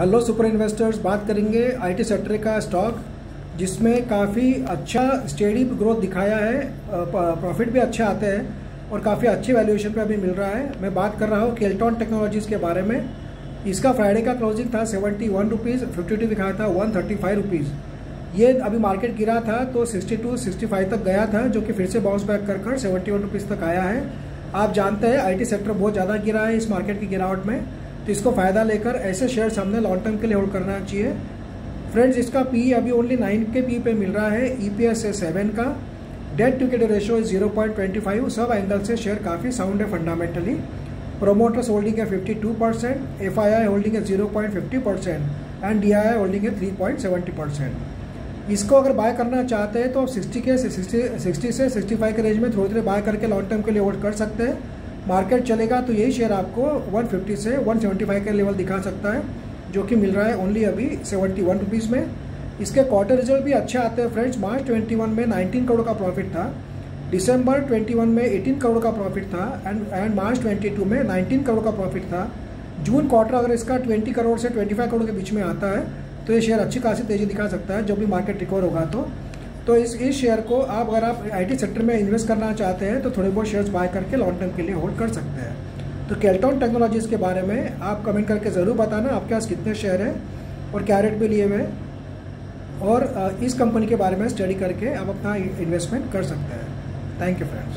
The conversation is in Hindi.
हेलो सुपर इन्वेस्टर्स, बात करेंगे आईटी सेक्टर का स्टॉक, जिसमें काफ़ी अच्छा स्टेडी ग्रोथ दिखाया है प्रॉफिट भी अच्छे आते हैं और काफ़ी अच्छी वैल्यूएशन पे अभी मिल रहा है। मैं बात कर रहा हूँ केल्टॉन टेक्नोलॉजीज़ के बारे में। इसका फ्राइडे का क्लोजिंग था seventy one rupees fifty two दिखाया था वन थर्टी फाइव रुपीज़ ये अभी मार्केट गिरा था तो सिक्सटी टू सिक्सटी फाइव तक गया था, जो कि फिर से बाउंस बैक कर कर सेवेंटी वन रुपीज़ तक आया है। आप जानते हैं आईटी सेक्टर बहुत ज़्यादा गिरा है इस मार्केट की गिरावट में। तो इसको फ़ायदा लेकर ऐसे शेयर्स हमने लॉन्ग टर्म के लिए होल्ड करना चाहिए। फ्रेंड्स इसका पी अभी ओनली नाइन के पी पे मिल रहा है ई पी एस है सेवन का। डेट टू के ratio zero point twenty five सब एंगल से शेयर काफ़ी साउंड है फंडामेंटली प्रोमोटर्स होल्डिंग है fifty two percent F I I holding है zero point fifty percent and D I I holding है थ्री पॉइंट सेवेंटी परसेंट इसको अगर बाय करना चाहते हैं तो आप सिक्सटी के सिक्सटी से सिक्सटी फाइव के रेंज में थोड़ी देर बाय करके लॉन्ग टर्म के लिए होल्ड कर सकते हैं। मार्केट चलेगा तो यही शेयर आपको 150 से 175 का लेवल दिखा सकता है, जो कि मिल रहा है ओनली अभी सेवेंटी वन रुपीज़ में। इसके क्वार्टर रिज़ल्ट भी अच्छे आते हैं फ्रेंड्स मार्च 21 में 19 करोड़ का प्रॉफिट था दिसंबर 21 में 18 करोड़ का प्रॉफिट था एंड एंड मार्च 22 में 19 करोड़ का प्रॉफिट था। जून क्वार्टर अगर इसका 20 करोड़ से 25 करोड़ के बीच में आता है तो ये शेयर अच्छी खासी तेज़ी दिखा सकता है जब भी मार्केट रिकवर होगा तो। तो इस इस शेयर को आप अगर आप आईटी सेक्टर में इन्वेस्ट करना चाहते हैं तो थोड़े बहुत शेयर्स बाय करके लॉन्ग टर्म के लिए होल्ड कर सकते हैं। तो कैल्टॉन टेक्नोलॉजीज़ के बारे में आप कमेंट करके ज़रूर बताना, आपके पास कितने शेयर हैं और क्या रेट भी लिए हुए हैं। और इस कंपनी के बारे में स्टडी करके आप अपना इन्वेस्टमेंट कर सकते हैं। Thank you friends